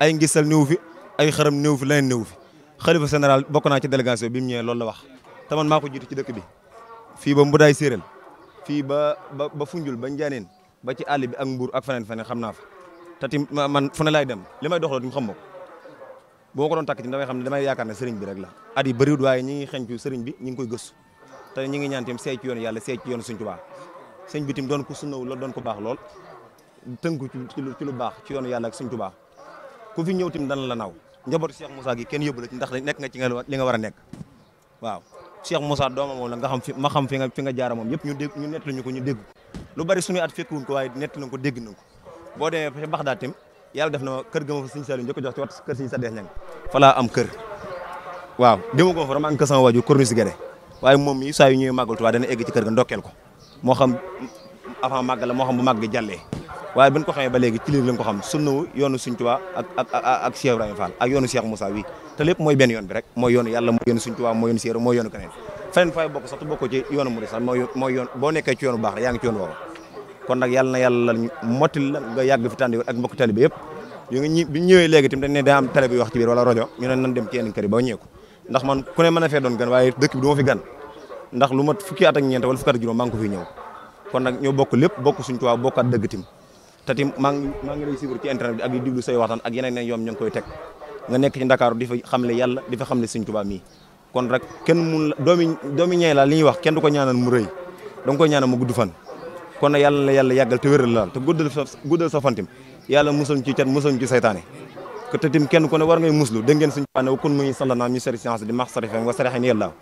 ay ngisal néew fi ay xaram néew fi leneen néew fi xalifa général bokk naa ci délégation bi mu ñëwee loolu la wax te man maa ko jiitu ci dëkk bi fii ba Mbudaay Séeréel fii ba ba ba Funjul ba Njaaneen ba ci àll bi ak Mbuur ak feneen feneen xam naa fa te tim man fu ne laay dem li may doxaloo tim xam ma ko boo ko doon takk tim damay xam ne damay yaakaar ne sëriñ bi rek la at yi bëriwut waaye ñi ngi xencu sëriñ bi ñi ngi koy gëstu te ñu ngi ñaan tamit seey ci yoon yàlla seey ci yoon Sëñ Tuubaa sëñ bi tamit doon ko sunnawu lool doon ko baax lool tënku ci lu ci lu baax ci yoonu yàlla ak Sëñ Tuubaa ku fi ñëw tamit dana la naw njabootu Cheikh Moussa gi kenn yóbbu la ci ndax nekk nga ci nga li nga war a nekk waaw Cheikh Moussa doomam moom la nga xam fi ma xam fi nga fi nga jaara moom yëpp ñu dégg ñu nettali ñu ko ñu dégg lu bari suñu at fekkuwuñ ko waaye nettali nañ ko dégg nañ ko boo demee ba Baxdaad tamit yàlla def na ma kër ga ma fa Sëñ Saliou njëkk jox ci wat kër Sëñ Sadex Ñang fa laa am kër waaw dima ko fa maa ngi ko sama waajur kër ni si gëne waaye moom mi saa yu ñëwee màggal Tuubaa dana egg ci kër ga ndokkeel ko moo xam avant màggal la moo xam bu màgg jàllee waaye bi ñu ko xamee ba léegi ci lii lañ ko xam sunnawu yoonu Sëñ Tuubaa ak ak ak Cheikh Ibrahima Fall ak yoonu Cheikh Moussa wi te lépp mooy benn yoon bi rek mooy yoonu yàlla mooy yoonu Sëñ Tuubaa mooy yoonu Cheikh mooy yoonu keneen feneen fay bokk sax te bokkoo ci yoonu murid sax mooy mooy yoon boo nekkee ci yoonu baax rek yaa ngi ci yoonu woowu kon nag yàlla na yàlla mottil la nga yàgg fi tànn ak mbokk taalibe yëpp yu nga ñi bi ñëwee léegi tamit dañ ne daa am télé bi wax ci biir wala rajo ñu ne nan dem ci yeneen kër yi ba ñëw ko ndax man ku ne mën a fee doon gan waaye dëkk bi du ma fi gan ndax lu mat fukki at ak ñeent wala fukki at ak juróom maa ngi ko fi ñëw kon nag ñoo bokk lépp bokk suñ tuwaa bokkaat dëgg tim te tim maa ngi maa ngi lay suivre ci internet bi ak di diglu say waxtaan ak yeneen yoom ñu ngi koy teg nga nekk ci Ndakaaru di fa xamle yàlla di fa xamle suñ tuwaa mii kon rek kenn mun la doomi doomi ñay laa li ñuy wax kenn du ko ñaanal mu rëy da nga koy ñaanal mu gudd fan kon nag yàlla na yàlla yàggal te wéral laal te guddal sa guddal sa fantim yàlla musal ci cat musal ci saytaane ko te tim kenn ku ne war ngay muslu dégg ngeen suñu paane wa kun muy salla naam ñu sari science di max sari fen wa sari xen yàlla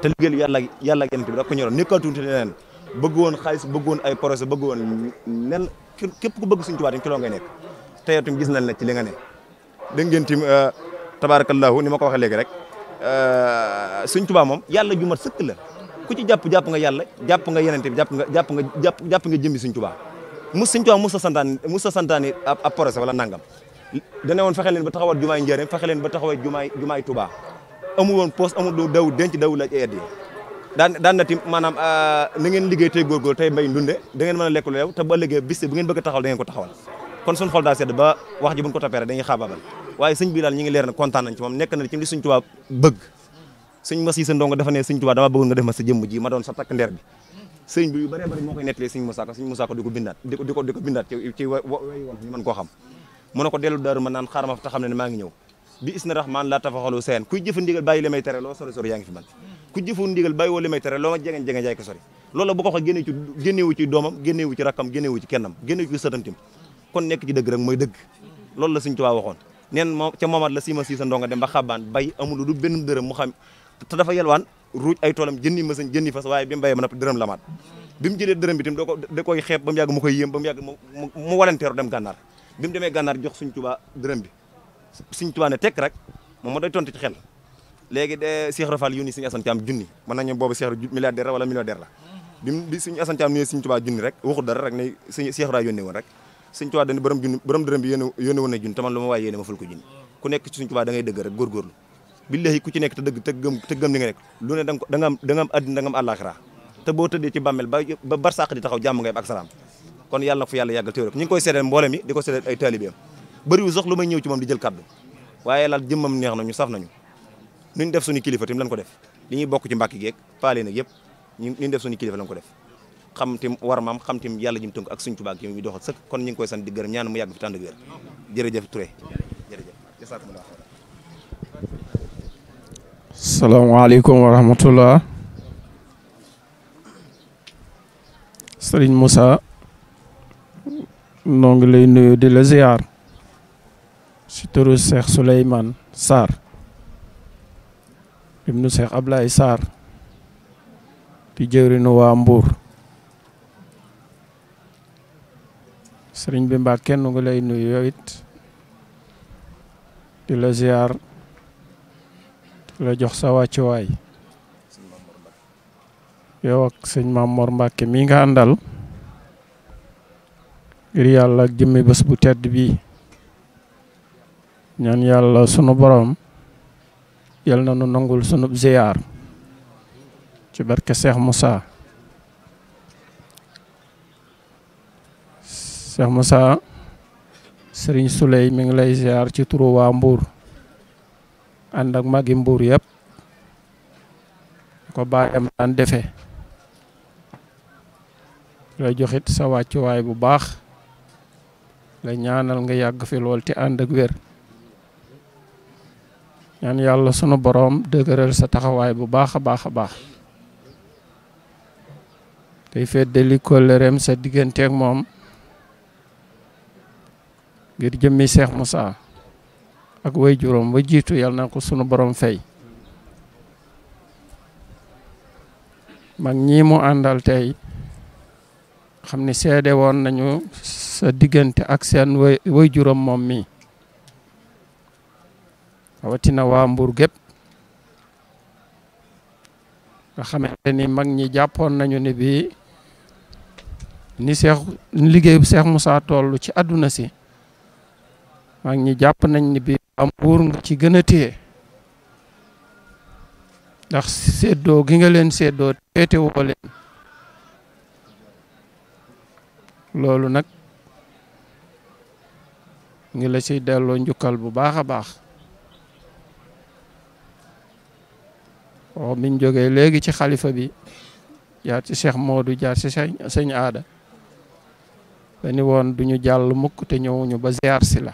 te liggéeyal yàlla yàlla ak yonent bi rek ko ñoroon nekkatuute leneen bëgg woon xaalis bëgg woon ay projet bëgg woon nen képp ku bëgg suñu tubaab dañ ci loo ngay nekk te yow tam gis nañ la ci li nga ne dégg ngeen tim euh, tabaarakallaahu ni ma ko waxee léegi rek euh, sëñ Tuubaa moom yàlla ju mat sëkk la ku ci jàpp jàpp nga yàlla jàpp nga yenente bi jàpp nga jàpp nga jàpp jàpp nga jëmmi sëñ Tuubaa mu sëñ Tuubaa mos a santaane mos a santaane ab projet wala nangam dana woon fexe leen ba taxawal jumaay njëriñ fexe leen ba taxawal jumaay jumaay Tuubaa amul woon poos amul du daw denc daw laaj ay addiya daan daan na tim maanaam ah, na ngeen liggéey tey góorgóor tey mbay ndunde da ngeen mën a lekk lu leew te ba liggéey bis bu ngeen bëgg a taxawal da ngeen ko taxawal kon suñu xol daa sedd ba wax ji buñ ko toppee rek dañuy xaabaabal waaye sëñ bi daal ñi ngi leer na kontaan nañ ci moom nekk na ci li suñ tubaab bëgg sëñ mas yi sa ndongo dafa ne sëñ tubaab dama bëgg nga def ma sa jëmm ji ma doon sa takk ndeer bi sëñ bi yu bëree bëri moo koy nettalee sëñ Moussa Ka sëñ Moussa Ka di ko bindaat di ko di ko di ko bindaat ci ci way woon ñu mën koo xam mu ne ko dellu daaru ma naan xaaral ma fa te xam ne maa ngi ñëw bi isna rahman la tafaxalu seen kuy jëfa ndigal bàyyi li may tere loo sori sori yaa ngi fi man ku jëfu ndigal bàyyi woo li may tere loo ma jegeñ jegeñ jaay ko sori loolu la bu ko waxee génne ci génnewu ci doomam génnewu ci rakkam génnewu ci kennam génnewu ci sëtantim kon nekk ci dëgg rek mooy dëgg loolu la Sëñ Tuubaa waxoon neen moom ca moomaat la sima si sa ndonga dem ba xabaan bay amul du benn dërëm mu xam te dafa yelwaan ruuj ay toolam jëndi masin jëndi fas waaye bi mu bayee ba noppi dërëm lamaat bi mu jëlee dërëm bi tam da ko da koy xeeb ba mu yàgg mu koy yéem ba mu yàgg mu walanteeru dem gànnaar bi mu demee gànnaar jox Sëñ Tuubaa dërëm bi Sëñ Tuubaa ne tekk rek moom ma doy tontu ci xel léegi de Cheikh Rafal yónni Sëñ Assane Thiam junni mën nañu boobu Cheikh milliardaire la wala milliardaire la bi bi Sëñ Assane Thiam nuyee Sëñ Tuubaa junni rek waxu dara rek ne Sëñ Cheikh Rafal yónni woon rek Sëñ Tuubaa dañu borom junni borom dërëm bi yónni woon na junni taman lu ma waaye yéene ma ful ko junni ku nekk ci Sëñ Tuubaa da ngay dëgg rek góorgóorlu billahi ku ci nekk te dëgg te gëm te gëm ni nga nekk lu ne danga da nga am da nga am addina da nga am àllaaxira te boo tëddee ci bàmmeel ba ba barsàq di taxaw jàmm ngay ak salaam kon yàlla na fu yàlla yàggal téwér ñu ngi koy seedeel mboolem yi di ko seedeel ay taalibeem bëriwul sax lu may ñëw ci moom di jël kaddu waaye laal jëmmam neex nañu saf nañu nuñ def suñu kilifa tim lañ ko def li ñuy bokk ci mbàkki geeg paale nag yëpp ñu ñu def suñu kilifa lañ ko def xam tim war maam xam tim yàlla jim tënk ak suñ tubaab yi ñu doxal sëkk kon ñu ngi koy sant di gërëm ñaan mu yàgg fi tànd ak wér jërëjëf Touré jërëjëf jasakumullah salaamaaleykum wa rahmatullah sëriñ Moussa noo ngi lay nuyu di la ziar si turu Cheikh Souleymane Sarr ibnu Cheikh Ablaye Sarr di jëwrinu waa Mbour sëriñ bi mbaa kenn nga lay nuyu yow it di la ziar di la jox sa wàccuwaay yow ak sëñ Maam Mor Mbàkke mi nga àndal ngir yàlla ak jëmmi bés bu tedd bii ñaan yàlla sunu boroom yal na nu nangul sunub ziyaar ci barke Cheikh Moussa Cheikh Moussa Serigne Souley mi ngi lay ziyaar ci turu waa Mbour ànd ak magi Mbour yëpp ko baayam daan defe lay joxit sa wàccuwaay bu baax la ñaanal nga yàgg fi lool te ànd ak wér ñaan yàlla sunu boroom dëgëral sa taxawaay bu baax a baax a baax tey feddali kóllëreem sa digganteeg moom ngir jëmmi Seex Musaa ak way juróom wa jiitu yàlla na ko sunu boroom fay mag ñii mu àndal tey xam ni seede woon nañu sa diggante ak seen way way juróom moom mi rawatina waa Mbour gépp nga xamante ni mag ñi jàppoon nañu ni bii ni seex liggéey bu seex Moussa toll ci àdduna si mag ñi jàpp nañ ni bii am Mbour nga ci gën a téye ndax séddoo gi nga leen séddoo teete woo leen loolu nag ngi la ciy delloo njukkal bu baax a baax waaw biñ jógee léegi ci xalifa bi jaar ci Cheikh Modou jaar ci sëñ aada dañu woon duñu jàll mukk te ñëwuñu ba ziar si la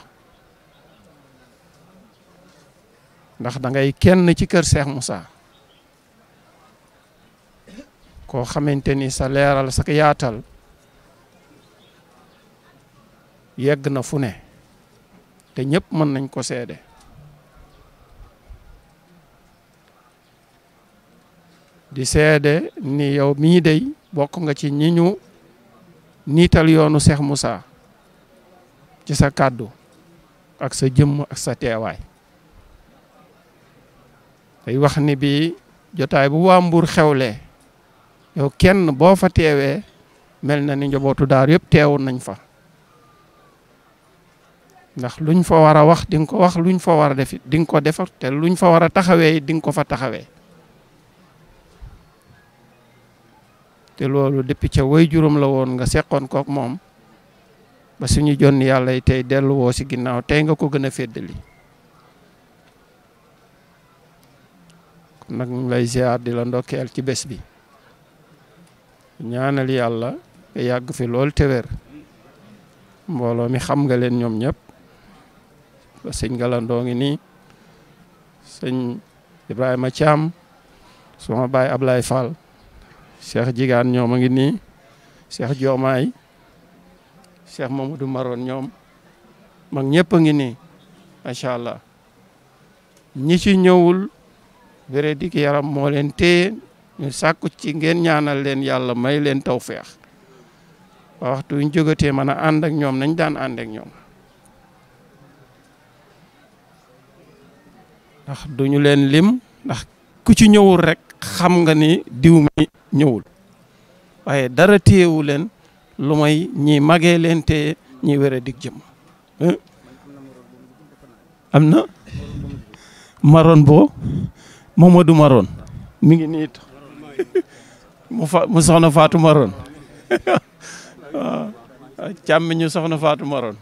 ndax dangay kenn ci kër Cheikh Moussa koo xamante ni sa leeral sa yaatal yegg na fu ne te ñëpp mën nañ ko seede di seede ni yow mii dey bokk nga ci ñi ñu niital yoonu Cheikh Moussa ci sa kàddu ak sa jëmm ak sa teewaay day wax ni bii jotaay bu waa Mbuur xewlee yow kenn boo fa teewee mel na ni njabootu daar yëpp teewoon nañ fa ndax luñ fa war a wax di nga ko wax luñ fa war a def di nga ko defar te luñ fa war a taxawee di nga ko fa taxawee te loolu depuis ca way juróom la woon nga seqoon kook moom ba suñu jonn yàlla yi tey dellu woo si ginnaaw tey nga ko gën a féddali kon nag ñu lay ziar di la ndokkeel ci bés bi ñaanal yàlla nga yàgg fi lool te wér mbooloo mi xam nga leen ñoom ñëpp ba sëñ Galandoo ngi nii sëñ Ibrahima Thiam suma baay Ablaye Fall Cheikh Jigaan ñoom a ngi nii Cheikh Diomaye Cheikh Mamadou Maroon ñoom mag ñëpp a ngi nii macha allah ñi ci ñëwul wéré dik yaram moo leen téye ñu sàkku ci ngeen ñaanal leen yàlla may leen taw feex ba waxtu ñu jógatee mën a ànd ak ñoom nañ daan ànd ak ñoom ndax duñu leen lim ndax ku ci ñëwul rek xam nga ni diw mi ñëwul waaye dara téyewu leen lu may ñi magee leen te ñi wér a dig jëm am na maron bo Mamadou maron mi ngi nii mu fa mu soxna Fatou maron càmmiñu soxna Fatou Maron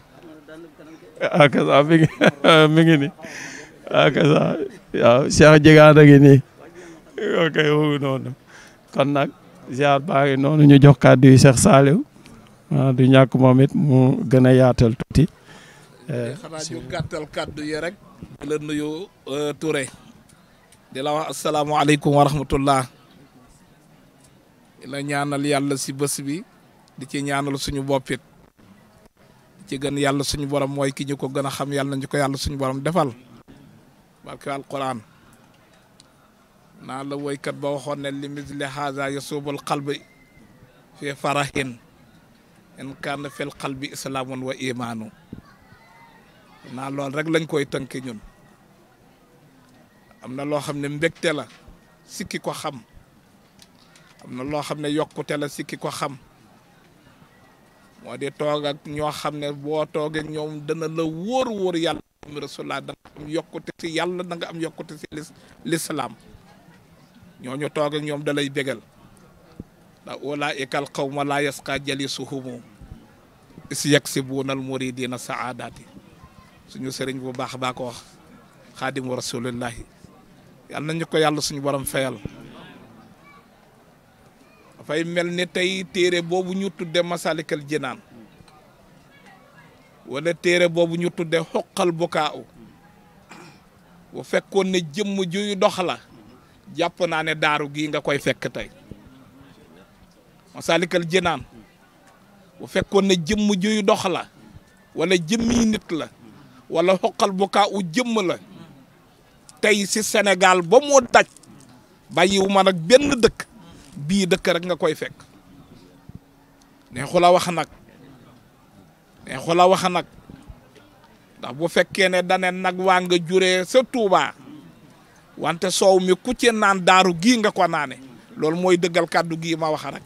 ak ah, sa mi ngi mi ngi ni ak ah, sa waaw Cheikh Jegaan a ngi nii ok woowu noonu kon nag ziar baa ngi noonu ñu jox kàddu yi Cheikh Saliou ah, du ñàkk moom it mu gën a yaatal tuuti eh, xanaa ñu gàttal kàddu yi rek di la nuyu euh, Touré di la wax asalaamaaleykum wa rahmatullah la ñaanal yàlla si bés bi di ci ñaanal suñu boppit di ci gën yàlla suñu borom mooy ki ñu ko gën a xam yàlla nañu ko yàlla suñu borom defal barke alquran naa la woykat ba waxoon ne li misli haza yasubul qalbi fi farahin in kaana fil qalbi islaamun wa imaanu naa lool rek lañ koy tënke ñun am na loo xam ne mbégte la sikki ko xam am na loo xam ne yokkute la si ki ko xam moo di toog ak ñoo xam ne boo toogee ñoom dana la wóor wóor yàlla mi rasulullah da nga am yokkute si yàlla da nga am yokkute si lislaam ñooñu toog ak ñoom da lay bégal ndax ulaika al qawma la yasqa jalisuhumu is yaksibuuna al muridina saadaati suñu sëriñ bu baax baa ko wax xaadimu rasulillahi yal na ñu ko yàlla suñu borom fayal dafay mel ni tey téere boobu ñu tudde masalikal jinaan wala téere boobu ñu tudde xoqal bukaaw bu fekkoon ne jëmm juy dox la jàpp naa ne daaru gii nga koy fekk tey masalikal jinaan bu fekkoon ne jëmm juy dox la wala jëmmi nit la wala xoqal bukaaw jëmm la tey si Sénégal ba moo daj bàyyiwu ma nag benn dëkk bii dëkk rek nga koy fekk neexu la wax nag neexu la wax nag ndax bu fekkee ne dane nag waa nga juree sa Tuubaa wante soow mi ku ci naan daaru gii nga ko naane loolu mooy dëggal kàddu gii ma wax rek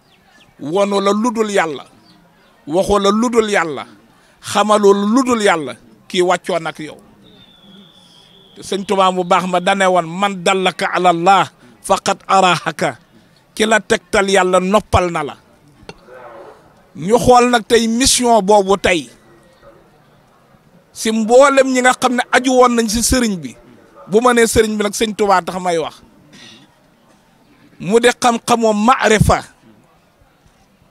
wonu la ludul yàlla waxu la ludul yàlla xamaloo la ludul yàlla kii wàccoon ak yow te sëñ Tuubaa bu baax ma dane woon man dallaka alallah faqat arahaka ki la tegtal yàlla noppal na la ñu xool nag tey mission boobu tey si mboolem ñi nga xam ne aju woon nañ si sëriñ bi bu ma nee sëriñ bi nag sëñ Tuubaa tax may wax mu de xam-xamu maarifa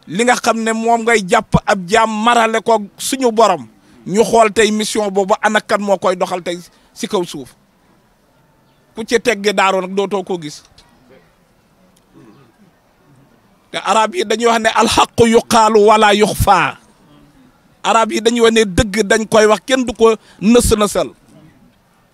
li nga xam ne moom ngay jàpp ab jaam marale ko suñu borom ñu xool tey mission boobu ana kan moo koy doxal tey si kaw suuf ku ci tegge daaru nag dootoo ko gis te arab yi dañuy wax ne alxaqu yuqaalu wala yuxfaa arab yi dañuy wax ne dëgg dañ koy wax kenn du ko nës-nësal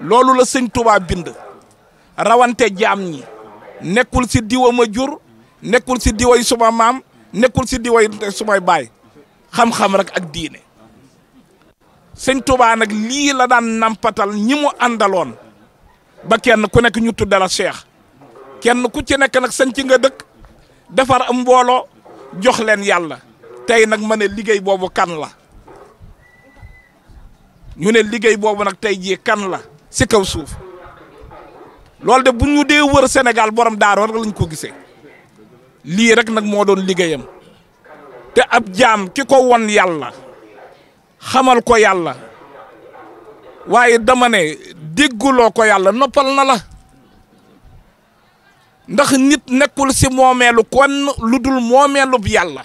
loolu la sëñ Tuubaa bind rawante jaam ñi nekkul si diwa ma jur nekkul si diway suma maam nekkul si diway sumay baay xam-xam rek ak diine sëñ Tuubaa nag lii la daan nampatal ñi mu àndaloon ba kenn ku nekk ñu tudde la cheikh kenn ku ci nekk nag sañ ci nga dëkk defar am mbooloo jox leen yàlla tey nag ma ne liggéey boobu kan la ñu ne liggéey boobu nag tey jii kan la si kaw suuf loolu de bu ñu dee wër Sénégal borom daara rek lañ ko gisee lii rek nag moo doon liggéeyam te ab jaam ki ko won yàlla xamal ko yàlla waaye dama ne dégguloo ko yàlla noppal na la ndax nit nekkul si moomeelu kon lu dul moomeelub yàlla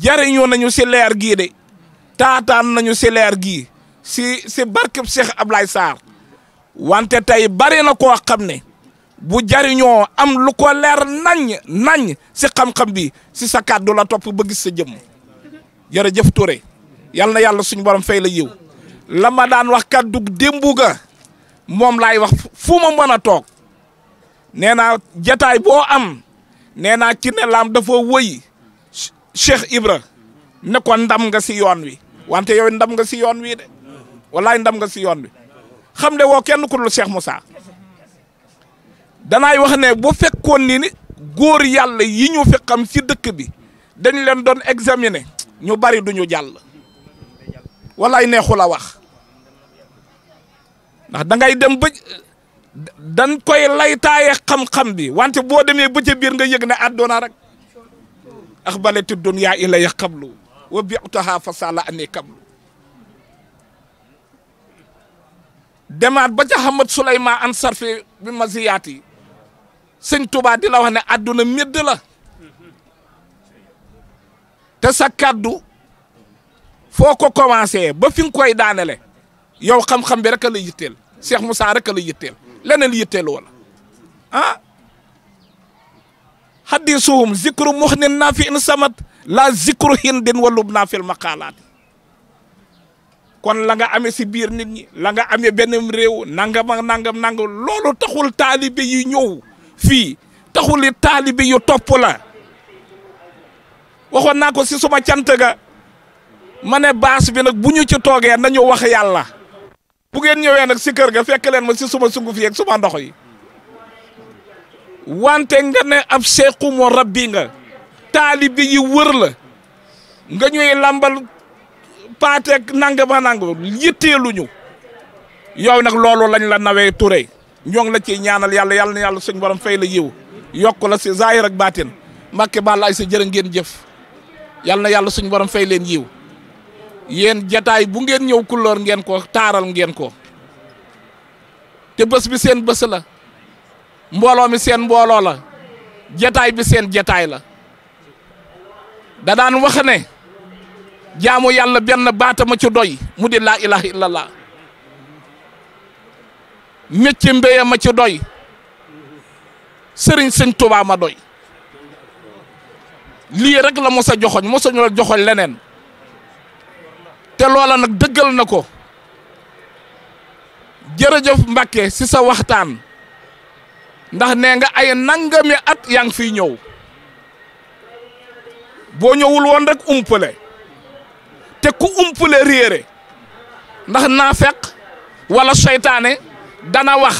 jariñoo nañu si leer gii de taataan nañu si leer gii si si barkeb Cheikh Ablaye Sarr wante tey bari na koo xam ne bu jariñoo am lu ko leer nañ nañ si xam-xam bi si sa kàddu la topp ba gis sa jëmm jërëjëf Touré yal na yàlla suñu borom fay la yiw la ma daan wax kàddu démbu ga moom laay wax fu ma mën a toog nee naa jataay boo am nee naa ki ne laam dafa wëy Cheikh Ibra ne ko ndam nga si yoon wi wante yow ndam nga si yoon wi de wallaay ndam nga si yoon wi xam ne woo kenn ku dul Cheikh Moussa danaay wax ne bu fekkoon ni ni góor yàlla yi ñu fi xam si dëkk bi dañ leen doon examiner ñu bari duñu jàll wallaay neexu la wax ndax da ngay dem ba dan koy laytaaye xam-xam bi wante boo demee ba ca biir nga yëg ne àdduna rek ax baleti dunya ilaya xablu wa bi'taha fa sala ani kablu demaat ba ca Hamad Souleymane an sarfi bi ma ziyaat yi sëñ Touba di la wax ne àdduna médd la te sa kàddu foo ko commencé ba fi nga koy daanele yow xam-xam bi rek a la yitteel Cheikh Moussa rek a la yitteel leneen yitteel wala ah xaddisuhum zikru muxnin naa fi in samat la zikru hindin walub naa fil maqaalaati kon la nga amee si biir nit ñi la nga amee benn réew nangam ak nangam nangam loolu taxul taalibe yi ñëw fii taxul taalibe yu topp la waxoon naa ko si suma cant ga ma ne baas bi nag bu ñu ci toogee nañu wax yàlla bu ngeen ñëwee nag si kër ga fekk leen ma si suma sunguf yeeg suma ndox yi wante nga ne ab seexu moo rabbi nga taalibe yi wër la nga ñuy lambal paateeg nangama nangu yitteeluñu yow nag loolu lañ la nawee Touré ñoo ngi la ciy ñaanal yàlla yàlla na yàlla suñ borom fay la yiw yokk la si zaahir ak baatin Mbàkke Balla Aysa jërë ngeen jëf yàlla na yàlla suñ borom fay leen yiw yéen jataay bu ngeen ñëw kulloor ngeen ko taaral ngeen ko te bés bi seen bés la mbooloo mi seen mbooloo la jataay bi seen jataay la da daan wax ne jaamu yàlla benn baatama ci doy mu di laa ilaha illallah métier mbéya ma ci doy sëriñ sëñ Tuubaa ma doy lii rek la mos a joxoñ mosuñu la joxoñ leneen te loola nag dëggal na ko jërëjëf Mbàkke si sa waxtaan ndax nee nga ay nangami at yaa ngi fiy ñëw boo ñëwul woon rek umpale te ku umpale réere ndax naafeq wala seytaane dana wax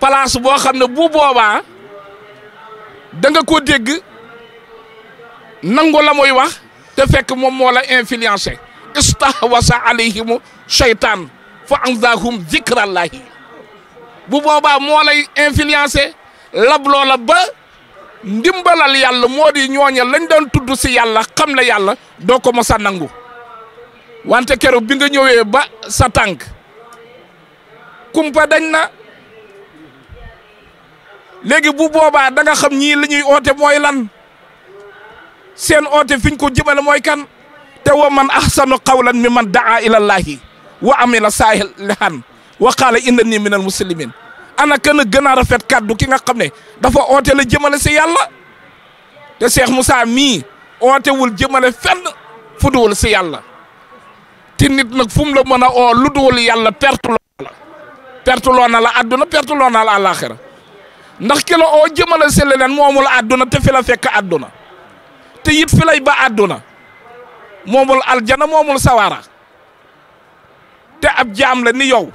place boo xam ne bu boobaa da nga ko dégg nangu la muy wax te fekk moom moo la influencé istahwasa alayhimu seytaan fa anzaahum zikrallahi bu boobaa moo lay influencé lab loola ba ndimbalal yàlla moo di ñooña lañ doon tudd si yàlla xam la yàlla doo ko mos a nangu wante keroog bi nga ñëwee ba sa tànk kumpa dañ na léegi bu boobaa da nga xam ñii li ñuy oote mooy lan seen oote fiñ ko jëmale mooy kan te wa man ahsanu qawlan mi man daa ilallaahi wa amila saalihan waqaala inna nii minal muslimin ana kan a gën a rafet kàddu ki nga xam ne dafa oote la jëmale si yàlla te Cheikh Moussa mii ootewul jëmale fenn fu duwul si yàlla te nit nag fu mu la mën a oo lu duwul yàlla perte loo na la perte loo na la àdduna perte loo na la àllaaxira ndax ki la oo jëmale si leneen moomul àdduna te fi la fekk àdduna te it fi lay ba àdduna moomul aljana moomul sawaara te ab jaam la ni yow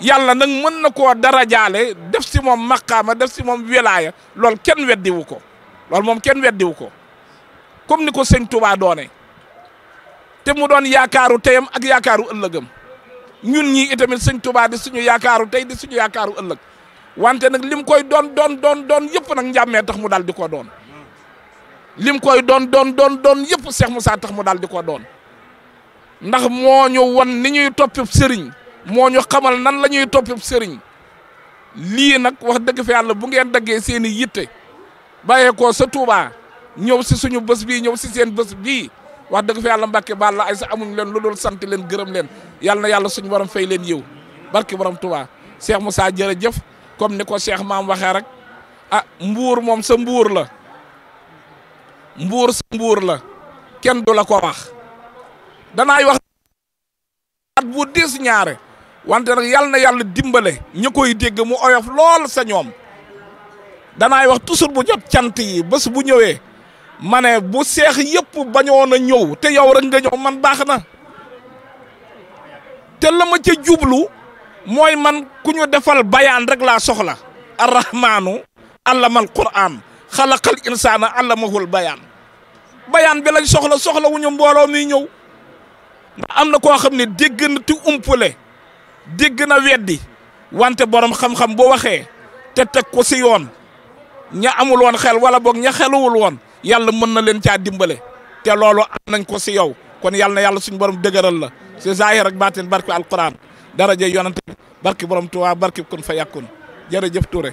yàlla nag mën na koo darajaale def si moom maqaama def si moom wilaaya loolu kenn weddiwu ko loolu moom kenn weddiwu ko comme ni ko sëñ Touba doone te mu doon yaakaaru teyam ak yaakaaru ëllëgam ñun ñii itamit sëñ Touba di suñu yaakaaru tey di suñu yaakaaru ëllëg wante nag lim koy doon doon doon doon yëpp nag njàmmee tax mu dal di ko doon lim koy doon doon doon doon yëpp Cheikh Moussa tax mu daal di ko doon ndax moo ñu wan ni ñuy toppib sëriñ moo ñu xamal nan la ñuy toppib sëriñ lii nag wax dëgg fa yàlla bu ngeen daggee seen i yitte bàyyee ko sa Touba ñëw si suñu bës bii ñëw si seen bës bii wax dëgg fa yàlla Mbàkke baal la ay sa amuñ leen lu dul sant leen gërëm leen yàlla na yàlla suñu borom fay leen yiw barki borom Touba Cheikh Moussa jërëjëf comme ni ko Cheikh maam waxee rek ah mbuur moom sa mbuur la mbuur sa mbuur la kenn du la ko wax danaay wax at bu diis ñaare wante nag yal na yàlla dimbale ñu koy dégg mu oyof lool sa ñoom danaay wax toujours bu jot cant yi bés bu ñëwee ma ne bu seex yëpp bañoon a ñëw te yow rek nga ñëw man baax na te la ma ca jublu mooy man ku ñu defal bayaan rek laa soxla arrahmaanu allamal quraan xalaqal insaana allamahul bayaan bayaan bi lañ soxla soxla wu ñu mbooloo mi ñëw ndax am na koo xam ne dégg na te umpule dégg na weddi wante borom xam-xam bu waxee te teg ko si yoon ña amul woon xel wala boog ña xeluwul woon yàlla mën na leen caa dimbale te loolu am nañ ko si yow kon yàlla na yàlla suñu borom dëgëral la si zaahir ak baatin barke alquran daraja yonante bi barke borom Tuubaa barke kun fa yàkkun jërëjëf Touré.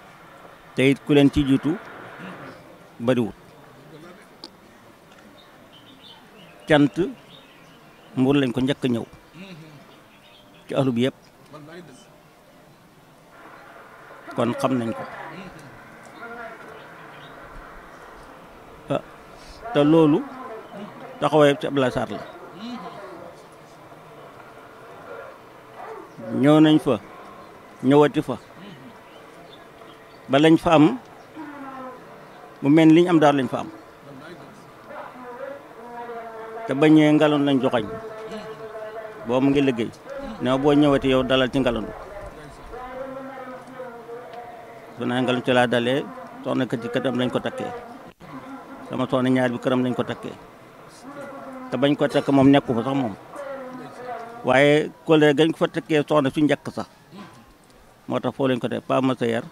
te it ku leen ci jiitu bariwut cant mbuur lañ ko njëkk ñëw ci ahlu bi yëpp kon xam nañ ko ah, te loolu taxawaay ci Abdoulaye Sarr la ñëw nañ fa ñëwati fa ba lañ fa am mu mel liñ am daal lañ fa am te ba ñëwee ngaloon lañ joxañ boo mu ngi liggéey ne boo ñëwati yow dalal ci ngaloon su naa ngaloon ci laa dalee soxna kër ci këram lañ ko takkee sama soxna ñaar bi këram lañ ko takkee te bañ ko takk moom nekku fa sax moom waaye collègue gañ ko fa takkee soxna su njëkk sax moo tax foo lañ ko def Pa Massayer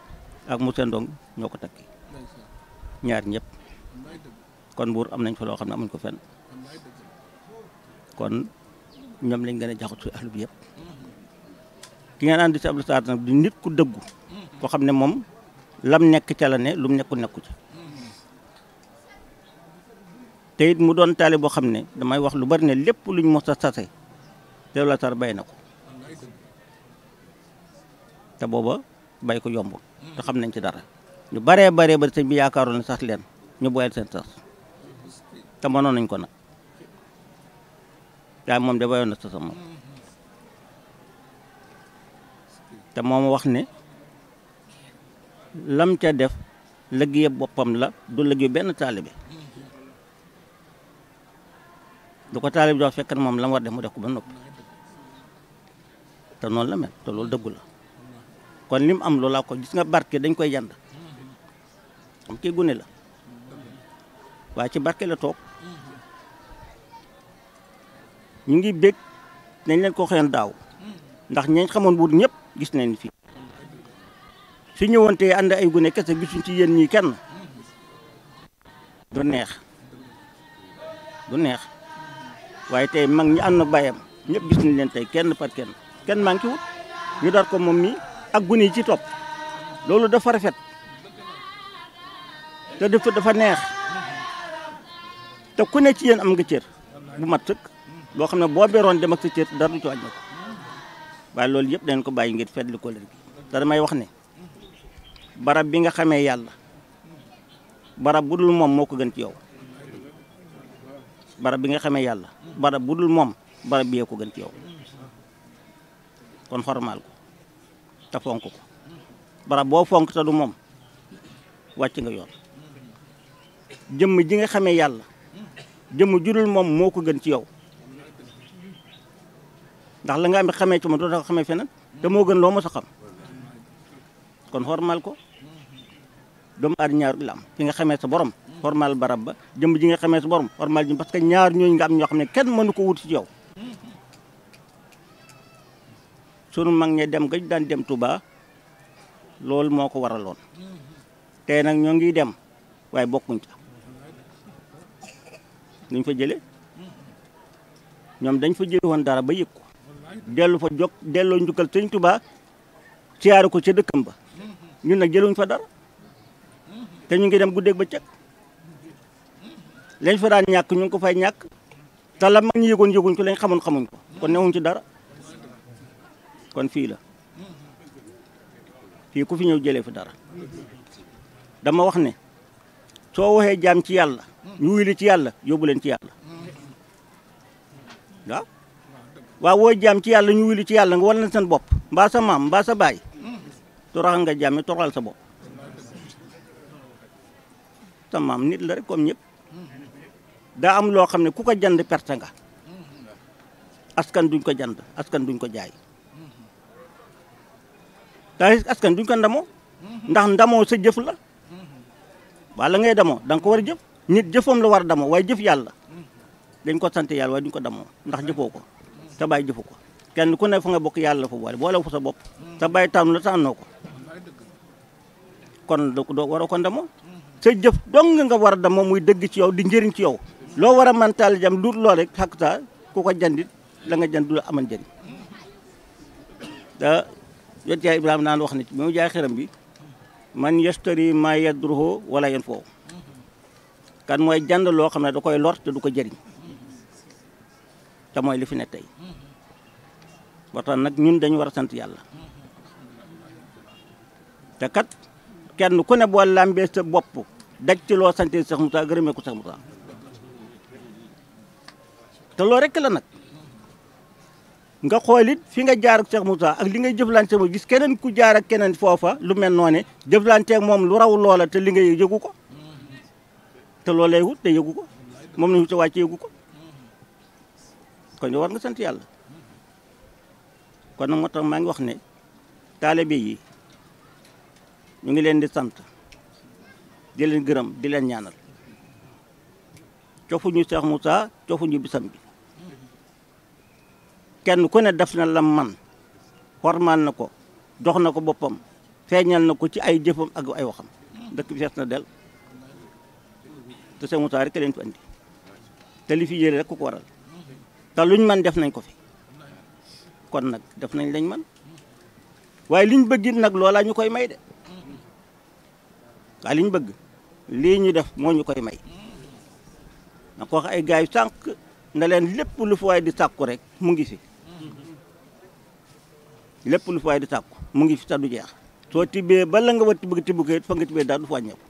ak Moussa Ndong ñoo ko takki ñaar ñëpp kon buur am nañ fa loo xam ne amuñ ko fenn kon ñoom lañ gën a jaxut si ahlu bi yëpp ki ngeen ànd si Abdou Saad nag di nit ku dëggu koo xam ne moom lam nekk ca la ne lu mu nekku nekku ca te it mu doon taali boo xam ne damay wax lu bari ne lépp luñ mos a sase te la tar bay na ko te booba bay ko yomb te xam nañ ci dara ñu baree baree bari sëñ bi yaakaaroon na sax leen ñu boyal seen sas te mënoon nañ ko nag waaye moom de bayoon na sasa moom te moom wax ne lam ca def liggéey boppam la du liggéey benn taalibe du ko taalibe jox fekk na moom lam war def mu def ko ba noppi te noonu la mel te loolu dëggu la kon li mu am loolu laa ko gis nga barke dañ koy jand xam kii gune la waaye ci barke la toog ñu ngi bég nañ leen ko xeen daaw ndax ñañ xamoon buur ñëpp gis nañ fi su ñëwoon tey ànd ay gune kese gisuñ ci yéen ñii kenn du neex du neex waaye tey mag ñi ànd na bàyyam ñëpp gis nañ leen tey kenn par kenn kenn manqué wut ñu dar ko moom mi ak gune yi ci topp loolu dafa rafet te dafa dafa neex te ku ne ci yéen am nga cër bu mat sëkk loo xam ne boo beroon dem ak sa cër dara du ci wàññi ko waaye loolu yëpp dañ ko bàyyi ngir fetli ko leen gi te damay wax ne barab bi nga xamee yàlla barab bu dul moom moo ko gën ci yow barab bi nga xamee yàlla barab bu dul moom barab bi yee ko gën ci yow kon xormaal ko te fonk ko barab boo fonk te du moom wàcc nga yoon jëmm ji nga xamee yàlla jëmm judul moom moo ko gën ci yow ndax la nga am xamee ci moom doo tax xamee feneen te moo gën loo mos a xam kon xormal ko doomu aadama ñaar la am fi nga xamee sa borom xormal barab ba jëm ji nga xamee sa borom xormal ji parce que ñaar ñooñu nga am ñoo xam ne kenn mënu ko wut ci yow sunu mag ñe dem gañ daan dem Touba loolu moo ko waraloon tey nag ñoo ngi dem waaye bokkuñ ca luñ fa jële ñoom dañ fa jële woon dara ba yëg ko dellu fa jog delloo njukkal sëñ Tuubaa ciyaaru ko ca dëkkam ba ñun nag jëluñ fa dara te ñu ngi dem guddeeg ba cëg lañ fa daan ñàkk ñu ngi ko fay ñàkk te la mag ñi yëgoon yëguñ ko lañ xamoon xamuñ ko kon newuñ ci dara kon fii la fii ku fi ñëw jëlee fi dara dama wax ne soo waxee jaam ci yàlla ñu wuyu la ci yàlla yóbbu leen ci yàlla waaw waaw woo jaam ci yàlla ñu wuyu la ci yàlla nga wan leen seen bopp mbaa sa maam mbaa sa baay toroxal nga jaam yi toroxal sa bopp sa maam nit la rek comme ñëpp daa am loo xam ne ku ko jënd perte nga askan duñ ko jënd askan duñ ko jaay taarix askan duñ ko ndamoo ndax ndamoo sa jëf la waa la ngay damoo da nga ko war a jëf nit jëfam la war a damoo waaye jëf yàlla dañ ko sant yàlla waaye duñ ko damoo ndax jëfoo ko sa baay jëfu ko kenn ku ne fa nga bokk yàlla la fa boole boole fa sa bopp sa baay tànn la tànnoo ko kon doo doo waroo ko ndamoo sa jëf dong nga war a damoo muy dëgg ci yow di njëriñ ci yow loo war a mantal jam lu lool rek xakta ku ko jandit la nga jënd du la amal njëriñ da yonent Yàlla Ibrahima naan wax ne bi mu jaay xeram bi man yastari ma yadruhu wala yan foofu kan mooy jënd loo xam ne da koy lor te du ko jëriñ te mooy li fi ne tey ba tax nag ñun dañu war a sant yàlla te kat kenn ku ne boo làmbee sa bopp daj ci loo sante Seex Musaa gërëmee ko Seex Musaa te loolu rek la nag nga xool it fi nga jaar ak Cheikh Moussa ak li ngay jëflante moom gis keneen ku jaar ak keneen foofa lu mel noone jëflante ak moom lu raw loola te li nga yëgu ko te loolu lay wut te yëgu ko moom lañu te wàcc yëgu ko kon yow war nga sant yàlla kon nag moo tax maa ngi wax ne taalibe yi ñu ngi leen di sant di leen gërëm di leen ñaanal cofuñu Cheikh Moussa cofuñu bisam bi kenn ku ne def na lam man formal na ko jox na ko boppam feeñal na ko ci ay jëfam ak ay waxam dëkk bi fees na del te Cheikh Moussa rek leen fi andi te li fi yëre rek ku ko waral te luñ man def nañ ko fi kon nag def nañ lañ man waaye liñ bëggit nag loolaa ñu koy may de waaye li ñu bëgg lii ñu def moo ñu koy may na ko wax ay gars yu sànq ne leen lépp lu fi waay di sàkku rek mu ngi fi lépp lu fi waay di sàkku mu ngi fi te du jeex soo tibbee bala nga wati bëgg tibb kayit fa nga tibbee daal du fa wàññeeku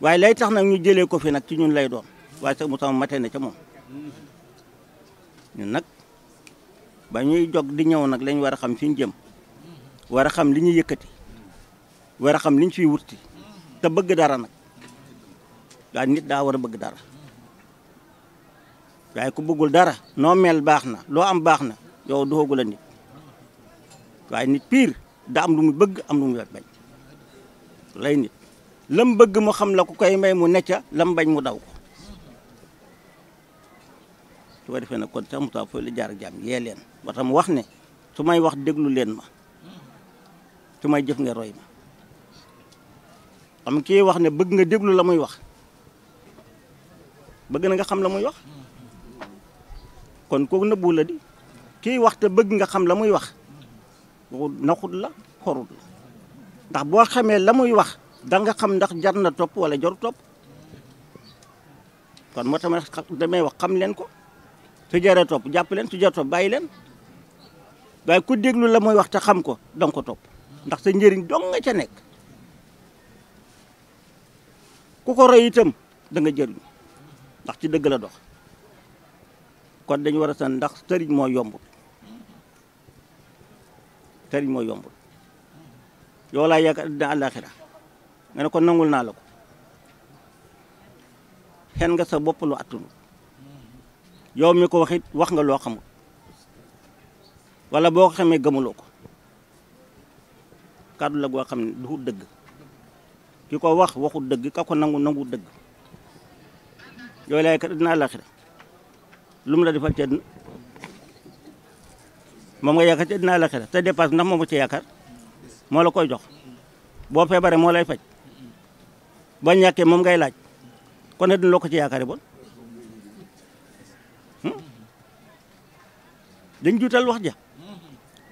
waaye lay tax nag ñu jëlee ko fi nag ci ñun lay doon waaye sax mu sama mate na ca moom ñun nag ba ñuy jog di ñëw nag lañ war a xam fi ñu jëm war a xam li ñu yëkkati war a xam li ñu fiy wutti te bëgg dara nag waaye nit daa war a bëgg dara waaye ku bëggul dara noo mel baax na loo am baax na yow doxagu la nit waaye nit pire da am lu mu bëgg am lu mu bañ lay nit lam bëgg mu xam la ku koy may mu necca lam bañ mu daw ko su ko defee nag kon Cheikh Moustapha foofu la jaar ak jaam yee leen ba tax mu wax ne su may wax déglu leen ma su may jëf nga roy ma xam kii wax ne bëgg nga déglu la muy wax bëgg na nga xam la muy wax kon kooku nëbbu la di kii wax te bëgg nga xam la muy wax naxut la xorut la ndax boo xamee la muy wax da nga xam ndax jar na topp wala jaru topp kon moo tax ma damay wax xam leen ko su jaree topp jàpp leen su jar topp bàyyi leen waaye ku déglu la mooy wax te xam ko danga ko topp ndax sa njëriñ dong nga ca nekk ku ko roy itam da nga jëriñ ndax ci dëgg la dox kon dañu war a sant ndax sëriñ moo yomb sëriñ mooy yombul yow laa yaakaar dina àllaaxira nga ne ko nangul naa la ko xen nga sa bopp lu attunu yow mi ko waxit wax nga loo xamul wala boo ko xamee gëmuloo ko kàddu la goo xam ne du dëgg ki ko wax waxu dëgg ka ko nangu nangu dëgg yow laa yaakaar dina àllaaxira lu mu la defal ci àdduna moom nga yaakaar ci àdduna la xira te dépasse ndax moom nga ci yaakaar moo la koy jox boo feebaree moo lay faj ba ñàkkee moom ngay laaj kon àdduna loo ko ci yaakaare bon hmm? dañ juutal wax ja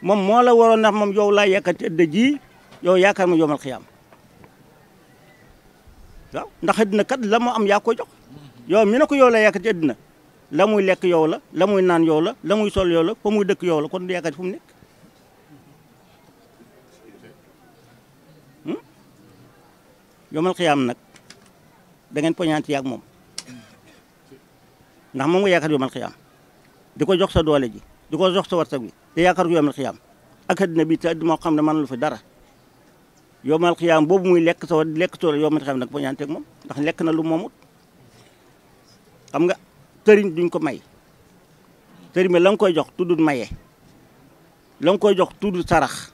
moom moo la waroon ndax moom yow laa yaakaar ci àdduna ji yow yaakaar ma yomal xiyaam waaw ndax àddina kat la mu am yaa ko jox yow mi ne ko yow la yaakaar ci àddina la muy lekk yow la la muy naan yow la la muy sol yow la fa muy dëkk yow la kon du yaakaar fu mu nekk hmm? yomal xiyaam nag da ngeen poñante yaag moom ndax moom nga yaakaar yomal xiyaam di ko jox sa doole ji di ko jox sa warsak bi te yaakaar ko yomal xiyaam ak àddina bi te àddina moo xam ne man lu fi dara yowmal xiyaam boobu muy lekk soo lekk soo yowmal xiyaam nag poñanteeg moom ndax lekk na lu moomut xam nga sëriñ duñ ko may sëriñ bi la nga koy jox tuddul maye la nga koy jox tuddul sarax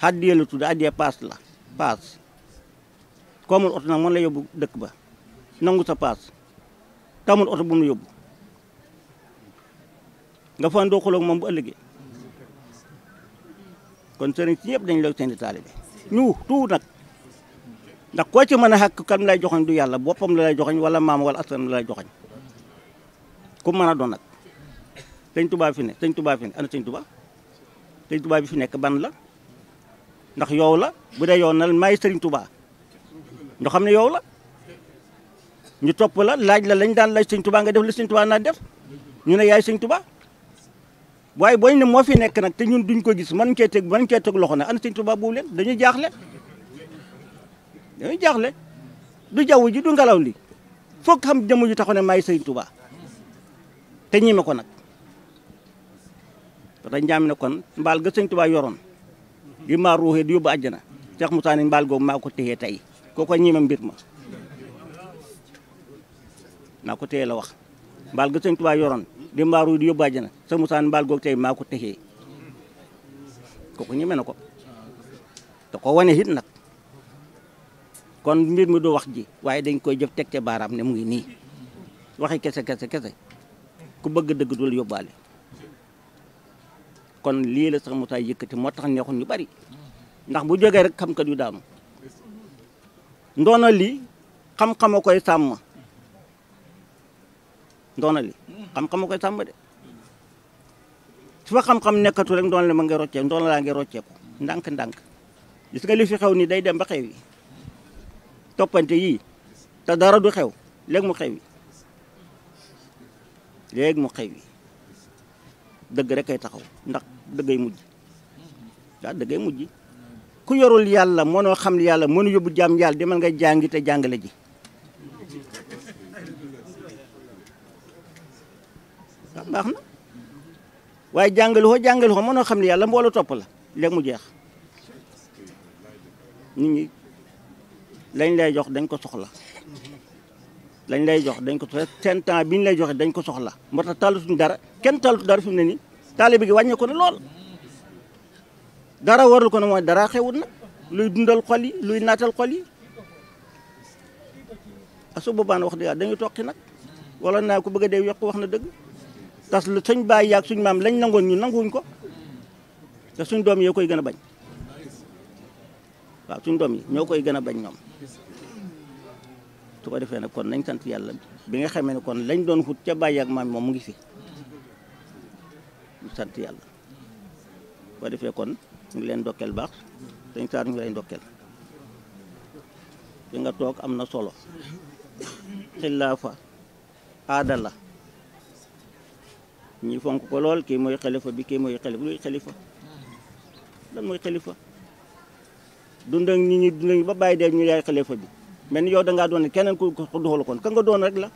xàddiyee la tudd àddiyee paas la paas koomul oto nag mën la yóbbu dëkk ba nangu sa paas tamul oto bu mu yóbbu nga fan doo xuloog moom bu ëllëgee kon sëriñ si ñëpp dañ la seen i taalibe ñu tuut nag ndax koo ci mën a xàkk kan lay joxoñ du yàlla boppam la lay joxoñ wala maam wala askan la lay joxoñ ku mën a doon nag sëñ tubaa fi ne sëñ tubaa fi ne ana sëñ tubaa sëñ tubaa bi fi nekk ban la ndax yow la bu dee yow na may sëriñ tubaa ñu xam ne yow la ñu topp la laaj la lañ daan laaj sëñ Tuubaa nga def la sëñ Tuubaa naa def ñu ne yaay sëñ Tuubaa waaye booñ ne moo fi nekk nag te ñun duñ ko gis man cee teg man cee teg loxo ne ana sëñ Tuubaa boobu leen dañuy jaaxle dañuy jaaxle du jaww ji du ngelaw li foog xam jëmm ju taxaw ne maay sëñ Tuubaa te ñime ko nag parce que njaam ne kon mbaal ga sëñ Tuubaa yoroon di maa ruuxee di yóbbu àjjana Cheikh Moussa ne mbaal googu maa ko téyee tey kooko ñima mbir ma naa ko téye la wax mbaal ga sëñ Tuubaa yoroon di mbaaru di yóbbu àjjana sa musaan mbaal goog tey maa ko téye kooku ñeme na ko te ko wane it nag kon mbir mi du wax ji waaye dañ koy jëf teg ca baaraam ne mu ngi nii waxi kese kese kese ku bëgg dëgg dul yóbbaale kon lii la sax mu taay yëkkati moo tax neexul ñu bari ndax bu jógee rek xam-kat yu daanu ndoona li xam-xama koy sàmm ndoona li xam-xama koy sàmm de su fa xam-xam nekkatu rek ndoona li ma ngi roccee ndoona laa ngi rocceeku ndànk-ndànk gis nga li fi xew ni day dem ba xew yi toppante yii te dara du xew léegi mu xew yi léegi mu xew yi dëgg rek ay taxaw ndax dëggay mujj waaw dëggay mujj ku yorul yàlla mënoo xam li yàlla mënu yóbbu jaam yàlla demal nga jàngi te jàngale ji waaw baax na waaye jàngale ko jàngale ko mënoo xam li yàlla mbooloo topp la léegi mu jeex nit ñi lañ lay jox dañ ko soxla lañ lay jox dañ ko soxla seen temps bi ñu lay joxe dañ ko soxla moo tax tàllatuñ dara kenn tàllatu dara fi mu ne nii taalibe gi wàññeeku na lool dara warul ko ne mooy dara xewut nag luy dundal xol yi luy naatal xol yi ak su boobaa wax dëgg yàlla dañuy toqi nag wala naa ko bëgg a dee yokk wax na dëgg tas lu suñ baay yaag suñ maam lañ nangoon ñu nanguwuñ ko te suñ doom yee koy gën a bañ waaw suñ doom yi ñoo koy gën a bañ ñoom su ko defee nag kon nañ sant yàlla bi nga xamee ne kon lañ doon xut ca bàyyi ak maam moom mu ngi fi ñu sant yàlla su ko defee kon ñu ngi leen dokkeel baax dañ saar ñu ngi lay dokkeel fi nga toog am na solo xillaafa aada la ñu fonk ko lool kii mooy xalifa bi kii mooy xalifa luy xalifa lan mooy xalifa dund ak nit ñi dund ak ñi ba bàyyi dee ñu yaay xalifa bi mais ni yow da ngaa doon keneen ku ko doxal kon ka nga doon rek la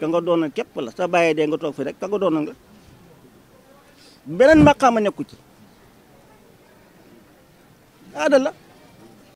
ka nga doon képp la sa bàyyi dee nga toog fi rek ka nga doon nga beneen maqaama nekku ci aada la